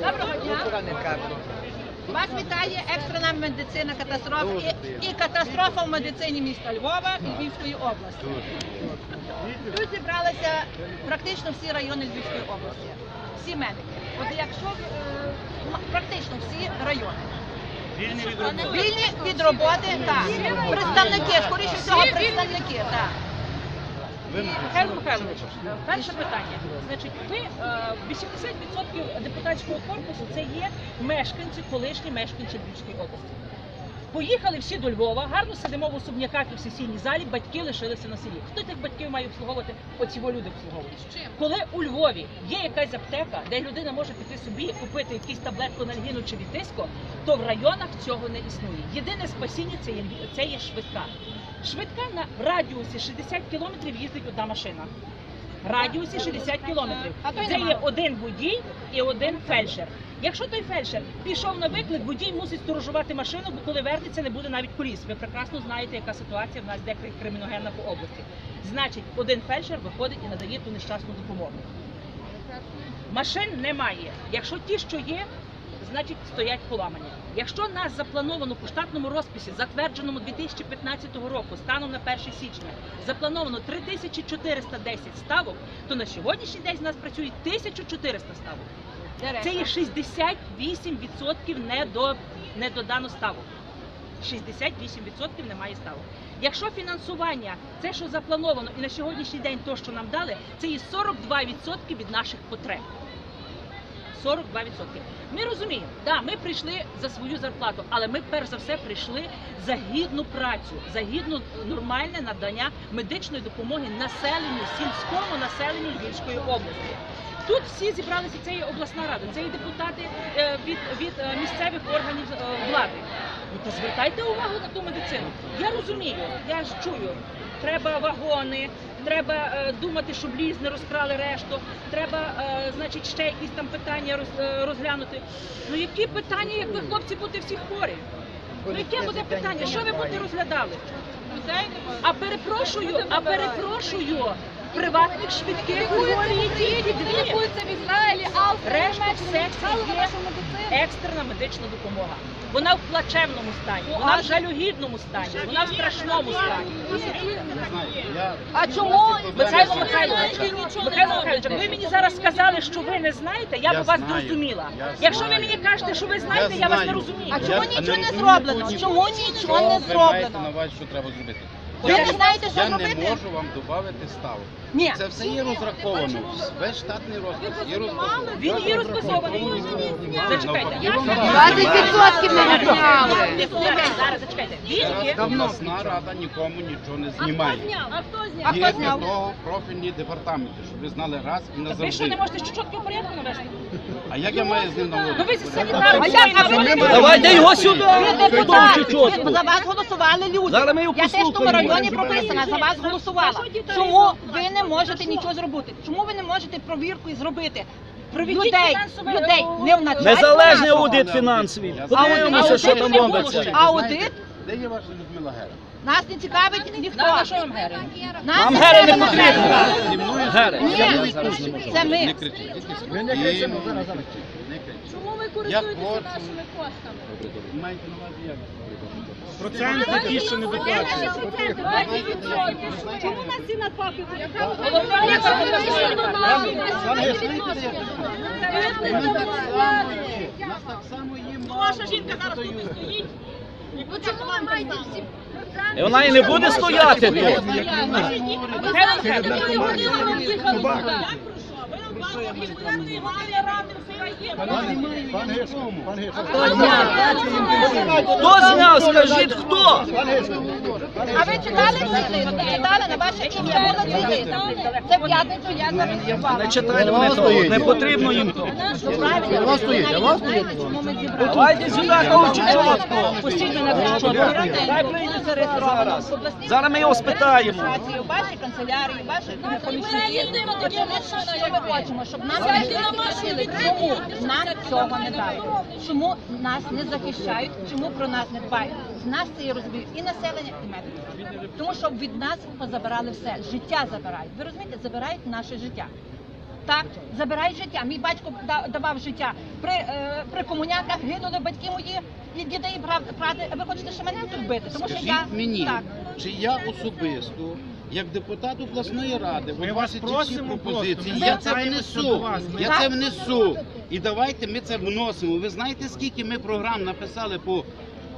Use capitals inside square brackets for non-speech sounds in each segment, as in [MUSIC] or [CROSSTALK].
Доброго дня. Вас вітає екстрена медицина катастроф і, і катастрофа в медицині міста Львова і Львівської області. Тут зібралися практично всі райони Львівської області, всі медики. От якщо е, практично всі райони. Вільні від роботи, так. Представники, скоріше всього, представники, так. Михайло Михайлович, перше питання. Значить, ви е, 80% депутатського корпусу це є мешканці, колишні мешканці Львівської області. Поїхали всі до Львова, гарно сидимо в особняках і в сесійній залі, батьки лишилися на селі. Хто тих батьків має обслуговувати? Оці люди обслуговують. Коли у Львові є якась аптека, де людина може піти собі купити якусь таблетку нальгіну чи відтиску, то в районах цього не існує. Єдине спасіння це є, це є швидка. Швидка на радіусі 60 кілометрів їздить одна машина. Радіусі 60 кілометрів. Це є один водій і один фельдшер. Якщо той фельдшер пішов на виклик, водій мусить сторожувати машину, бо коли вернеться, не буде навіть коліс. Ви прекрасно знаєте, яка ситуація в нас де криміногенна по області. Значить, один фельдшер виходить і надає ту нещасну допомогу. Машин немає. Якщо ті, що є, значить стоять поламані. Якщо нас заплановано по штатному розписі, затвердженому 2015 року, станом на 1 січня, заплановано 3410 ставок, то на сьогоднішній день з нас працює 1400 ставок. Це є 68% не до не додано ставок. 68% немає ставок. Якщо фінансування, це що заплановано, і на сьогоднішній день то, що нам дали, це є 42% від наших потреб. 42%. Ми розуміємо, да, ми прийшли за свою зарплату, але ми перш за все прийшли за гідну працю, за гідну нормальне надання медичної допомоги населенню, сільському населенню Львівської області. Тут всі зібралися, це є обласна рада, це є депутати е, від, від е, місцевих органів е, влади. Ну то звертайте увагу на ту медицину. Я розумію, я ж чую, треба вагони, треба е, думати, щоб ліс не розкрали решту, треба, е, значить, ще якісь там питання е, розглянути. Ну які питання, якби хлопці бути всі хворі? Ну яке буде питання? Що ви будете розглядали? А перепрошую, а перепрошую, приватних швидких тільки дві. Лікуються в Ізраїлі, Австрії, Решта все це є екстрена медична допомога. Вона в плачевному стані, вона в жалюгідному стані, вона в страшному стані. А чому Михайло Михайлович, Михайло Михайлович, ви мені зараз сказали, що ви не знаєте, я, Я б вас знаю, зрозуміла. я Якщо ви знаю. мені кажете, що ви знаєте, я, вас не знаю. розумію. А Я- чому нічого не ну, зроблено? ну, Чому нічого не ви зроблено? на увазі, що треба зробити? Ви не знаєте, що я не робити? можу вам додати ставок. Ні. Це все є розраховано. Весь штатний розпис є. Він є розписований. Зачекайте. Я 20% не розняли. Зараз, зараз, зачекайте. Він є. Обласна рада нікому нічого не знімає. А хто Є для зняв? того профільні департаменти, щоб ви знали раз і Ви що не назавжди. можете ще чіткого порядку навести? А як я маю з ним Ну наводити? ви Давайте його сюди! За вас голосували люди. Зараз ми його Я теж послухаємо. Районі прописана, за вас голосувала. Чому ви не можете нічого зробити? Чому ви не можете провірку зробити? Людей, людей, не в начальство Незалежний нашого. аудит фінансовий. Подивимося, що там Аудиту не робиться. було ще. Аудит Де є ваша Людмила Гера? нас не цікавить ніхто. На що вам гери? Нас Нам не гери не потрібно. Зі мною Гери. Ні, Я не відпущу. це ми. Ви не кричіть. зараз, зараз. Не кричіть. Чому ви користуєтеся нашими коштами? Маєте на увазі як? Проценти ті, що не доплачують. Чому нас так само є Ваша жінка зараз тут і стоїть. Ну чому ви маєте всі І вона і не буде стояти тут. Михайло Михайлович, Хто зняв, скажіть, хто? А ви читали цей лист? Читали на ваше ім'я? Було цей лист? Це в п'ятницю я зареєструвала. Не читайте вони того, не потрібно їм то. Правильно. Знаєте, чому ми? Давайте сюди того чечотку. Постійно на кричотку. Дай прийде зареєстровано. Зараз ми його спитаємо. в вашій канцелярії, в ваших помічників. От що- Що ми хочемо? Щоб нам пояснили, чому нам цього не дали. Чому нас не захищають, чому про нас не дбають. З нас це я розумію і населення, і медики. Тому що від нас позабирали все. Життя забирають. Ви розумієте, забирають наше життя. Так, забирають життя. Мій батько да- давав життя. При, е, при комуняках гинули батьки мої і діди, і брат, ви хочете ще мене тут бити? Тому що Скажіть я мені, так. чи я особисто, як депутат обласної ради, Ми от вас ці всі просимо пропозиції, просто, я це звертаємося до внесу. вас. Ми- Я це внесу. І давайте ми це вносимо. Ви знаєте, скільки ми програм написали по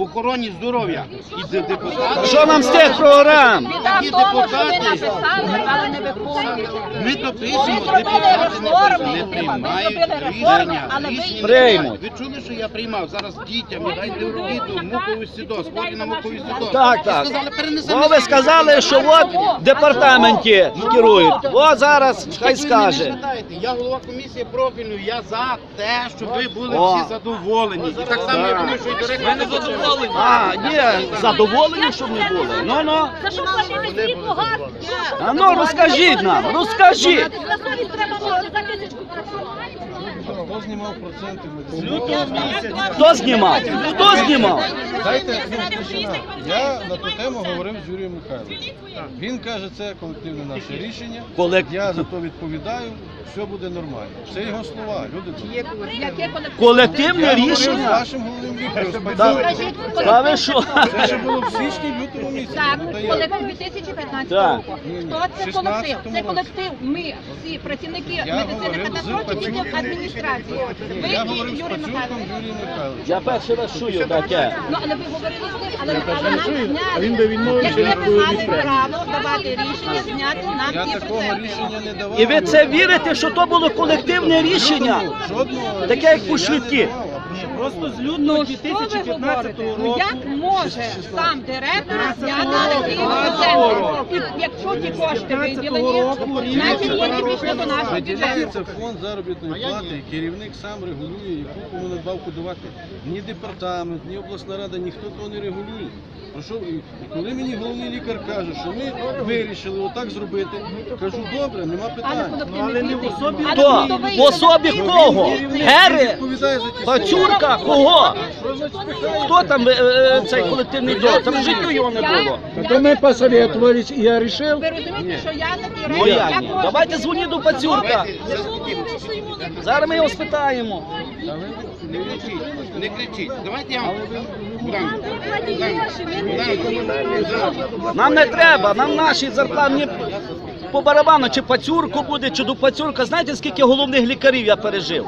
охороні здоров'я? І де- депутати. Що нам з тих програм? Такі депутати. написали, але не виконуєте. Ми то пишемо, депутати не, реформи, не приймають рішення. рішення Приймуть. Ви чули, що я приймав? Зараз дітям дайте в обіду, муковий сідоз, хворі на муковий сідоз. Так, так. Сказали, перенесемо. Бо ви сказали, що от в департаменті керують. От зараз хай Ви скаже. Я голова комісії профільної, я за те, щоб ви були О. всі задоволені. І так само, я думаю, що і директор. Задоволені. А, є задоволені, щоб не були. Ну ну. За що платити світло, газ? А ну розкажіть нам, розкажіть. За совість треба мати, за тисячку Хто знімав проценти? З лютого місяця. Хто знімав? Хто знімав? Дайте ну, тишина. Я на ту тему говорив з Юрієм Михайловичем. Він каже, це колективне наше рішення. Колек- Я за то відповідаю, все буде нормально. Це його слова, люди добрі. Колективне? Рішення. вашим головним лікарем. Та, та ви що? Це ще було в січні, лютому місяці. Так, Ну, та колектив 2015 Так. року. Хто це колектив? 16-му Це році. колектив. Ми всі працівники Я медицини говорив з катастрофи відділ Пацюком. адміністрації. Ви Я і з Юрій Михайлович. Я перший раз чую таке. Ну, але ви говорили з ним, але, але нам зняли. Яке ви мали право давати рішення зняти нам Я ті такого проценти. рішення не давав. І ви це вірите, що то було колективне рішення? Таке, як по швидкі. Просто з Ну, лютого що ви говорите? 2015 Ну, року. як може сам директор зняти ті проценти? І Якщо ті кошти виділені, значить вони пішли до нашого бюджету. Виділяється фонд заробітної плати, керівник сам регулює, яку кому надбавку давати. Ні департамент, ні обласна рада, ніхто того не регулює. Про що і коли мені головний лікар каже, що ми вирішили отак зробити, кажу, добре, нема Але питань. колективний але не в особі Але Хто? В особі кого? Гери? Відповідає за ті Пацюрка? Кого? Хто там е, е, цей колективний договір? Там в життю його не було. То ми посоветовались, и я решил. Ви розумієте, що я такі Ну речі, я ні? Давайте дзвоніть до Пацюрка. Зараз ми його спитаємо. Не кричіть, не кричіть. Давайте я вам... Богдан, Богдан, Богдан, Нам не треба, нам наші зарплатні по барабану, чи пацюрку буде, чи до пацюрка. Знаєте, скільки головних лікарів я пережив?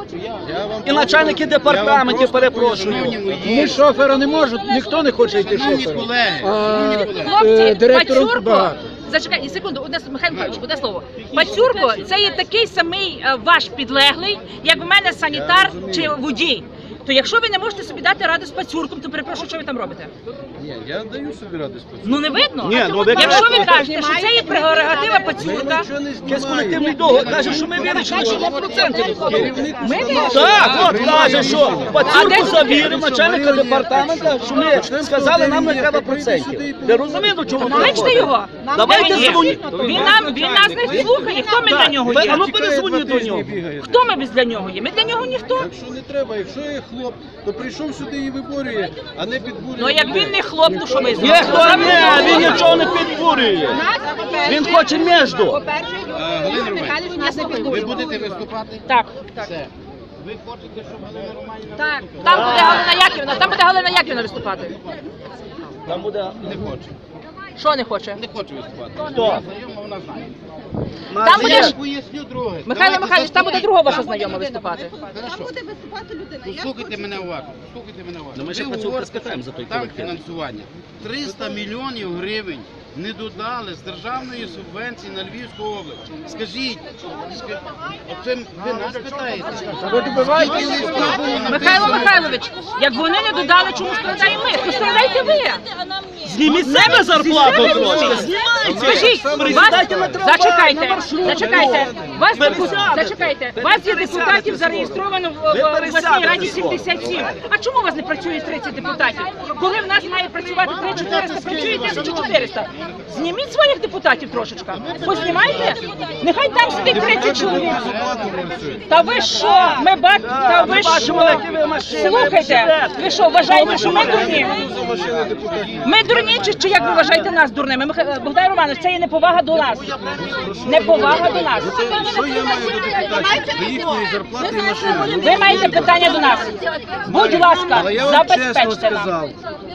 І начальники департаментів, перепрошую. Ми шофера не можуть, ніхто не хоче йти шофером. А, е, Хлопці, директором Пацюрко, багато. зачекайте секунду, одне Михайло Михайлович, одне слово. Пацюрко це є такий самий е, ваш підлеглий, як в мене санітар чи водій. То якщо ви не можете собі дати раду з пацюрком, то перепрошую, що ви там робите? Ні, я даю собі ради спочатку. Ну не видно. Ні, ну ви Якщо ви кажете, що це є прерогатива пацюрка, нічого не якийсь колективний договір каже, що ми вирішили, що на проценти відходимо. Ми. Так, от каже, що пацюрку завірив начальника департамента, що ми сказали, нам не треба процентів. Ти розумієш, до чого Кличте його. Давайте дзвоніть. Він нам він нас не слухає. Хто ми для нього Ви- а є? ну Чекає перезвоніть до нього. Хто ми без для нього є? Ми для нього ніхто. Так що не треба, якщо є хлоп, то прийшов сюди і виборює, а не підбурює. Ну як людей. він не хлоп, то що ми Є зробимо? хто не, він нічого не підбурює. Він хоче між. Галина Романівна, Ви будете виступати? Так. Все. Ви хочете, щоб Галина Романівна Так. Там буде Галина Яківна, там буде Галина Яківна виступати. Там буде не хоче? Що не хоче? Не хоче виступати. Хто? Вона знайома, вона знає. Там буде Я поясню друге. Михайло Михайлович, там буде друга ваша знайома виступати. Хорошо. Слухайте мене уважно. Слухайте мене уважно. Ну, ми ще спитаємо за той Там колектив. фінансування. 300 мільйонів гривень не додали з державної субвенції на Львівську область. Скажіть, оце ви нас питаєте? Михайло. Михайлович, як вони не додали, чому страдаємо ми? То страдайте ви. Зніміть з себе зарплату трошки. Скажіть, вас, зачекайте, зачекайте, вас Ви зачекайте, вас є депутатів зареєстровано в, в обласній раді слово. 77. А чому у вас не працює 30 депутатів? Коли в нас має працювати 3400, працює 1400. Зніміть своїх депутатів трошечка. Познімайте. Нехай там сидить 30 чоловік. Та ви що? Ми бачимо, та ви що? ви. Слухайте, ви що, вважаєте, що ми дурні? Ми дурні чи, чи як ви вважаєте нас дурними? Миха- Богдан Романович, це є неповага до нас. Неповага до нас. Що я маю до депутатів? До їхньої зарплати і машини. Ви маєте питання до нас. Будь ласка, Але я вам чесно забезпечте нам. сказав,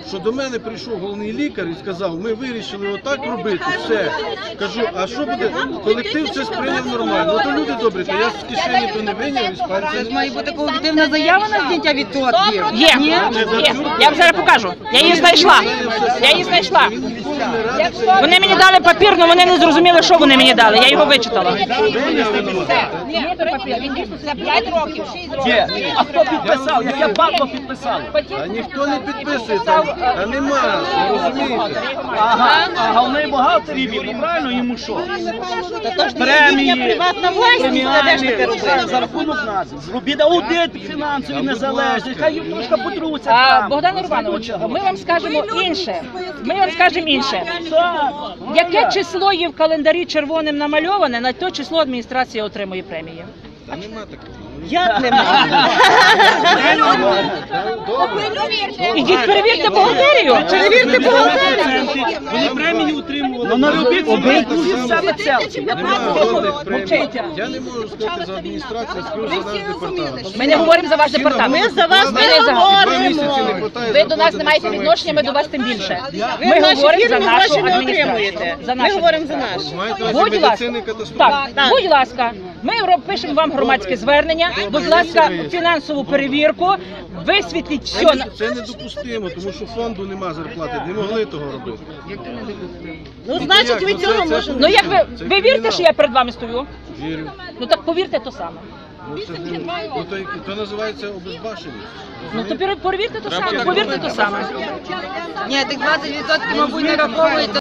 що до мене прийшов головний лікар і сказав, ми вирішили отак робити, все. Кажу, а що буде? Колектив це сприйняв нормально. Ну то люди добрі, то я з кишені то не виняв і з пальця. Має бути колективна заява на зняття відсотків. Є, є. Я вам зараз покажу. Я її знайшла. Я її знайшла. Вони мені дали папір, але вони не зрозуміли, що вони мені дали. Я його вичитала. Ні, папір, він дійсно це 5 років, 6 років. А хто підписав? Яке бабко підписало? А ніхто не підписує а нема, розумієте? Ага, а головний бухгалтер і він, правильно йому що? Премії, ж таке премії, робити? за рахунок нас. Зробіть аудит фінансовий незалежний, хай їм трошки потруться А, там. Богдан Іванович, ми вам скажемо інше. Ми вам скажемо інше. Так, Яке число є в календарі червоним намальоване, на то число адміністрація отримує премії. Та нема такого. Як немає? [LAUGHS] Ідіть перевірте бухгалтерію. Перевірте бухгалтерію. Вони премії отримували. Ну з себе целці. Я не можу сказати за адміністрацію, скажу за наш департамент. Ми не говоримо за ваш департамент. Ми за вас не говоримо. Ви до нас не маєте відношення, ми до вас тим більше. Ми говоримо за нашу не адміністрацію. отримуєте. За Ми говоримо за адміністрацію. наші. Маєте на увазі Будь ласка, так, будь ласка, ми пишемо вам громадське звернення. Будь ласка, фінансову перевірку, висвітліть все. Це, це недопустимо, тому що фонду нема зарплати, не могли того робити. Ну, значить, ви цього Ну, це- це- можете. Ну як ви, ви вірите, що я перед вами стою? Вірю. Ну так повірте то саме. Ну, це, не- ну, то, то називається обезбашеність. Ну то перевірте то саме, повірте то саме. Ні, тих 20% мабуть не раховується.